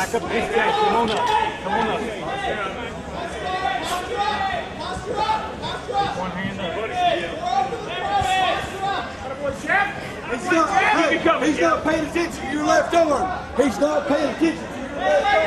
Back up Christian. Come on up. Come on up. One hand up. He's not, hey, he's not paying attention to your left arm. He's not paying attention to your left arm.